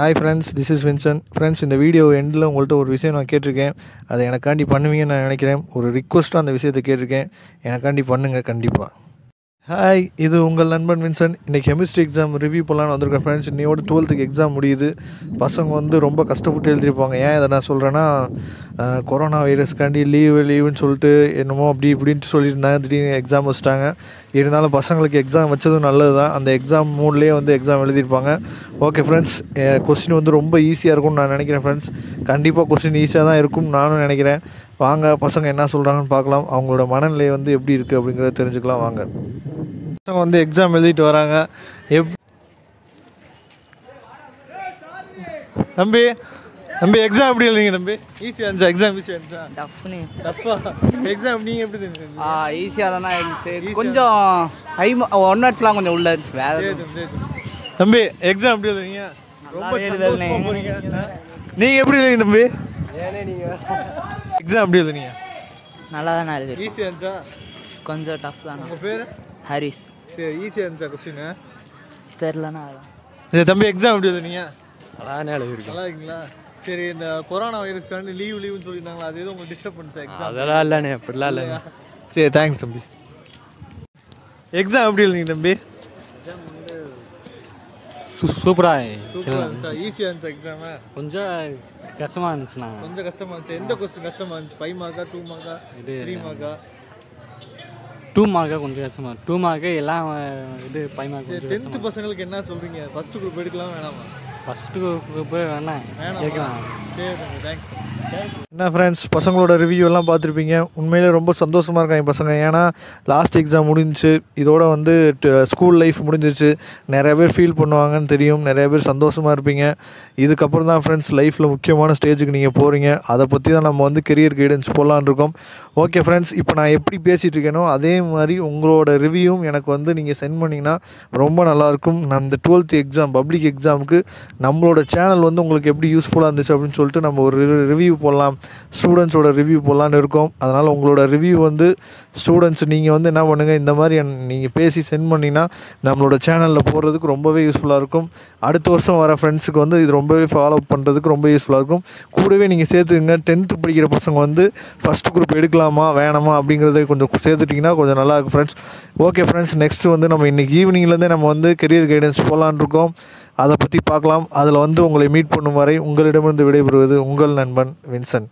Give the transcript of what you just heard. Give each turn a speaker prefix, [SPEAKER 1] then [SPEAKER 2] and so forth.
[SPEAKER 1] Hi friends this is Vinson friends இந்த video எண்டில் உங்கள்கிட்ட ஒரு விஷயம் நான் கேட்டிருக்கேன். அதை எனக்காண்டி பண்ணுவீங்கன்னு நான் நினைக்கிறேன். ஒரு ரிக்வஸ்ட்டாக அந்த விஷயத்தை கேட்டிருக்கேன். எனக்காண்டி பண்ணுங்கள் கண்டிப்பாக ஹாய் இது உங்கள் நண்பன் வின்சன் இன்றைக்கி கெமிஸ்ட்ரி எக்ஸாம் ரிவ்யூ பண்ணலான்னு வந்திருக்கேன் ஃப்ரெண்ட்ஸ் இன்னையோட டுவெல்த்துக்கு எக்ஸாம் முடியுது. பசங்க வந்து ரொம்ப கஷ்டப்பட்டு எழுதியிருப்பாங்க. ஏன் இதை நான் சொல்கிறேன்னா கொரோனா வைரஸ்க்காண்டி லீவு லீவுன்னு சொல்லிட்டு என்னமோ அப்படி இப்படின்ட்டு சொல்லியிருந்தாங்க திடீர்னு எக்ஸாம் வச்சுட்டாங்க. இருந்தாலும் பசங்களுக்கு எக்ஸாம் வச்சதும் நல்லது தான் அந்த எக்ஸாம் மூட்லேயே வந்து எக்ஸாம் எழுதியிருப்பாங்க. ஓகே ஃப்ரெண்ட்ஸ் கொஸ்டின் வந்து ரொம்ப ஈஸியாக இருக்கும்னு நான் நினைக்கிறேன் ஃப்ரெண்ட்ஸ் கண்டிப்பாக கொஸ்டின் ஈஸியாக தான் இருக்கும் நானும் நினைக்கிறேன். வாங்க பசங்க என்ன சொல்கிறாங்கன்னு பார்க்கலாம். அவங்களோட மனநிலை வந்து எப்படி இருக்குது அப்படிங்கிறத தெரிஞ்சுக்கலாம். வாங்க. பசங்க வந்து எக்ஸாம் எழுதிட்டு வராங்க. எப் தம்பி தம்பி எக்ஸாம் எப்படி எழுதிங்க தம்பி? ஈஸியாக இருந்துச்சா? எக்ஸாம் ஈஸியாக இருந்துச்சா?
[SPEAKER 2] டஃப்னு.
[SPEAKER 1] தப்பா எக்ஸாம் நீங்கள் எப்படி தெரிஞ்சு
[SPEAKER 2] ஆ ஈஸியாக தானே இருந்துச்சு. கொஞ்சம் ஹை ஒன் வேர்ட்ஸ்லாம் கொஞ்சம் உள்ள இருந்துச்சு. வேற
[SPEAKER 1] தம்பி எக்ஸாம் எப்படி எழுதுறீங்க ரொம்ப
[SPEAKER 2] எழுதலைண்ணே.
[SPEAKER 1] சந்தோஷமா போறீங்க. நீங்க எப்படி எழுதுங்க தம்பி? எக்ஸாம் எப்படி எழுதுனீங்க?
[SPEAKER 2] நல்லா தானே எழுதி
[SPEAKER 1] ஈஸியா இருந்துச்சா?
[SPEAKER 2] கொஞ்சம் டஃப் தானே.
[SPEAKER 1] உங்க பேரு?
[SPEAKER 2] ஹரிஸ்.
[SPEAKER 1] சரி ஈஸியா இருந்துச்சா கொஸ்டின்
[SPEAKER 2] தெரிலனா அதான்.
[SPEAKER 1] சரி தம்பி எக்ஸாம் எப்படி எழுதுனீங்க?
[SPEAKER 3] அதான் எழுதிருக்கேன்
[SPEAKER 1] நல்லா இருக்கீங்களா? சரி இந்த கொரோனா வைரஸ்க்காண்டி லீவ் லீவ்னு சொல்லியிருந்தாங்களா? அது எதுவும் உங்களுக்கு டிஸ்டர்ப் பண்ணுச்சா எக்ஸாம்
[SPEAKER 3] அதெல்லாம் இல்லைண்ணே அப்படிலாம் இல்லைண்ணே.
[SPEAKER 1] சரி தேங்க்ஸ் தம்பி. எக்ஸாம் எப்படி எழுதுனீங்க தம்பி?
[SPEAKER 3] சூப்பராக
[SPEAKER 1] சூப்பராக இருந்துச்சா? ஈஸியாக இருந்துச்சா எக்ஸாமு
[SPEAKER 3] கொஞ்சம் கஷ்டமாக இருந்துச்சுண்ணா.
[SPEAKER 1] கொஞ்சம் கஷ்டமா இருந்துச்சு. எந்த கொஸ்டின் கஷ்டமா இருந்துச்சு? ஃபைவ் மார்க்கா டூ மார்க்கா
[SPEAKER 3] இது
[SPEAKER 1] த்ரீ மார்க்கா
[SPEAKER 3] டூ மார்க்காக கொஞ்சம் கஷ்டமாக டூ மார்க்கு எல்லாம் இது ஃபைவ் மார்க்
[SPEAKER 1] டென்த்து பசங்களுக்கு என்ன சொல்றீங்க? ஃபர்ஸ்ட் குரூப் எடுக்கலாம் வேணாமா?
[SPEAKER 3] ஃபஸ்ட்டு போய் வேணாம் கேட்கலாம்.
[SPEAKER 1] என்ன ஃப்ரெண்ட்ஸ் பசங்களோட ரிவ்யூ எல்லாம் பார்த்துருப்பீங்க. உண்மையிலே ரொம்ப சந்தோஷமாக இருக்காங்க பசங்க. ஏன்னா லாஸ்ட் எக்ஸாம் முடிஞ்சுச்சு. இதோட வந்து ஸ்கூல் லைஃப் முடிஞ்சிருச்சு. நிறைய பேர் ஃபீல் பண்ணுவாங்கன்னு தெரியும். நிறைய பேர் சந்தோஷமாக இருப்பீங்க. இதுக்கப்புறம் தான் ஃப்ரெண்ட்ஸ் லைஃப்பில் முக்கியமான ஸ்டேஜுக்கு நீங்கள் போகிறீங்க அதை பற்றி தான் நம்ம வந்து கெரியர் கைடன்ஸ் போடலான்னு இருக்கோம். ஓகே ஃப்ரெண்ட்ஸ் இப்போ நான் எப்படி பேசிகிட்டு இருக்கேனோ அதே மாதிரி உங்களோட ரிவ்யூவும் எனக்கு வந்து நீங்கள் சென்ட் பண்ணிங்கன்னா ரொம்ப நல்லாயிருக்கும் நான் இந்த டுவெல்த் எக்ஸாம் பப்ளிக் எக்ஸாமுக்கு நம்மளோட சேனல் வந்து உங்களுக்கு எப்படி யூஸ்ஃபுல்லாக இருந்துச்சு அப்படின்னு சொல்லிட்டு நம்ம ஒரு ரிவ்யூ போடலாம். ஸ்டூடெண்ட்ஸோட ரிவ்யூ போடலான்னு இருக்கோம். அதனால் உங்களோட ரிவ்யூ வந்து ஸ்டூடெண்ட்ஸ் நீங்கள் வந்து என்ன பண்ணுங்கள் இந்த மாதிரி நீங்கள் பேசி சென்ட் பண்ணிங்கன்னா நம்மளோட சேனலில் போடுறதுக்கு ரொம்பவே யூஸ்ஃபுல்லாக இருக்கும். அடுத்த வருஷம் வர ஃப்ரெண்ட்ஸுக்கு வந்து இது ரொம்பவே ஃபாலோ பண்ணுறதுக்கு ரொம்ப யூஸ்ஃபுல்லாக இருக்கும். கூடவே நீங்கள் சேர்த்துக்குங்க. டென்த்து படிக்கிற பசங்க வந்து ஃபஸ்ட் குரூப் எடுக்கலாமா வேணாமா அப்படிங்கிறத கொஞ்சம் சேர்த்துட்டிங்கன்னா கொஞ்சம் நல்லாயிருக்கும் ஃப்ரெண்ட்ஸ் ஓகே ஃப்ரெண்ட்ஸ் நெக்ஸ்ட் வந்து நம்ம இன்றைக்கி ஈவினிங்லேருந்தே நம்ம வந்து கெரியர் கைடன்ஸ் போகலான்னு இருக்கோம். அதை பற்றி பார்க்கலாம். அதில் வந்து உங்களை மீட் பண்ணும் வரை உங்களிடமிருந்து விடைபெறுவது உங்கள் நண்பன் வின்சன்.